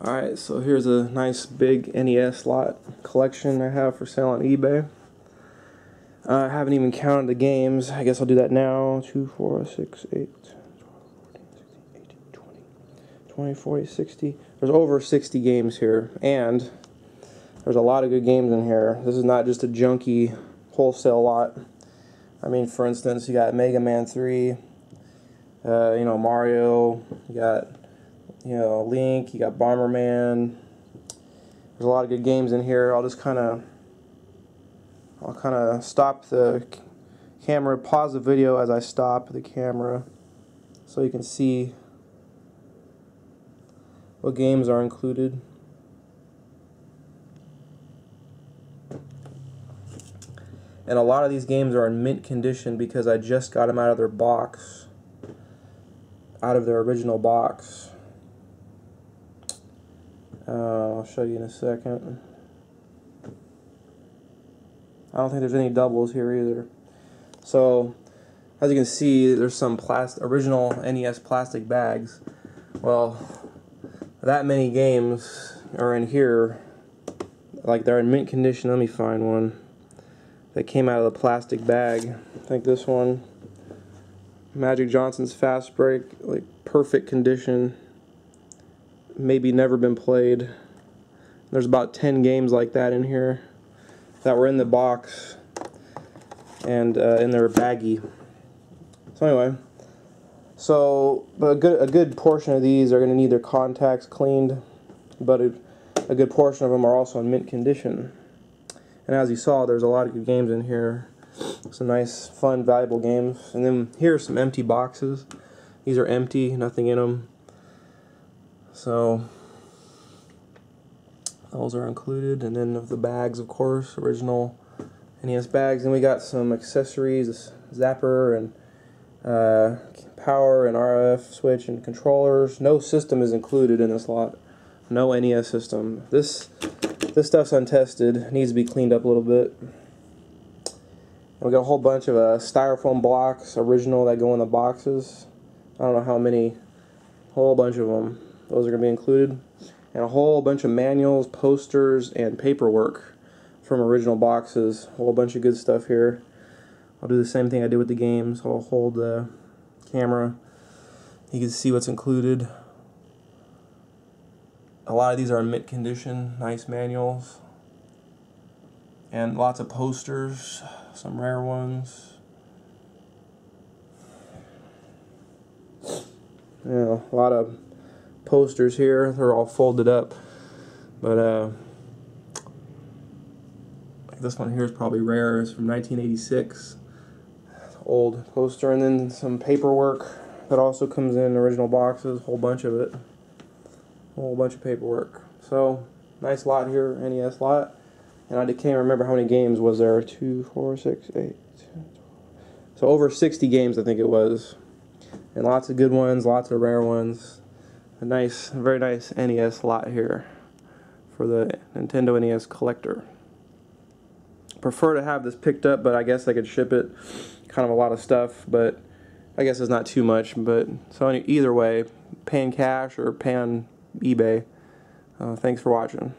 Alright, so here's a nice big NES lot collection I have for sale on eBay. Uh, I haven't even counted the games. I guess I'll do that now. 2, 4, 6, 8, 20, 20, 40, 60. There's over 60 games here, and there's a lot of good games in here. This is not just a junky wholesale lot. I mean, for instance, you got Mega Man 3, uh, you know, Mario, you got you know, Link, you got Bomberman. There's a lot of good games in here. I'll just kind of, I'll kind of stop the camera, pause the video as I stop the camera so you can see what games are included. And a lot of these games are in mint condition because I just got them out of their box, out of their original box. Uh, I'll show you in a second. I don't think there's any doubles here either. So, as you can see, there's some plastic, original NES plastic bags. Well, that many games are in here. Like they're in mint condition. Let me find one that came out of the plastic bag. I think this one. Magic Johnson's Fast Break, like perfect condition maybe never been played. There's about 10 games like that in here that were in the box and uh, in their baggie. So anyway, so a good a good portion of these are going to need their contacts cleaned, but a, a good portion of them are also in mint condition. And as you saw, there's a lot of good games in here. Some nice, fun, valuable games. And then here are some empty boxes. These are empty, nothing in them. So those are included, and then of the bags, of course, original NES bags. And we got some accessories, zapper and uh, power and RF switch and controllers. No system is included in this lot. No NES system. This this stuff's untested. Needs to be cleaned up a little bit. And we got a whole bunch of uh, styrofoam blocks, original, that go in the boxes. I don't know how many. Whole bunch of them. Those are going to be included. And a whole bunch of manuals, posters, and paperwork from original boxes. A whole bunch of good stuff here. I'll do the same thing I did with the games. I'll hold the camera. You can see what's included. A lot of these are in mint condition, nice manuals. And lots of posters, some rare ones. Yeah, a lot of posters here. They're all folded up. But uh, this one here is probably rare. It's from 1986. Old poster. And then some paperwork that also comes in original boxes. A whole bunch of it. A whole bunch of paperwork. So, nice lot here. NES lot. And I can't remember how many games was there. Two, four, six, eight. So over 60 games I think it was. And lots of good ones, lots of rare ones a nice, very nice NES lot here for the Nintendo NES collector. Prefer to have this picked up, but I guess I could ship it. Kind of a lot of stuff, but I guess it's not too much. But so either way, paying cash or paying eBay. Uh, thanks for watching.